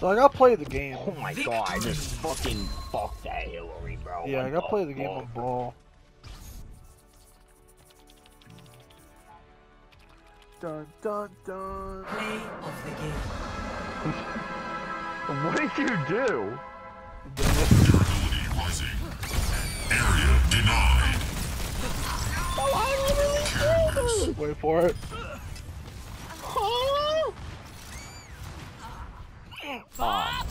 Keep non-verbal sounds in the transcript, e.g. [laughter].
So I gotta play the game. Oh my god, I just fucking fuck that Hillary, bro. Yeah, I gotta play the game fuck? on ball. Dun dun dun. Play of the game. [laughs] What did you do? Durability rising. Area denied. Wait for it. Oh,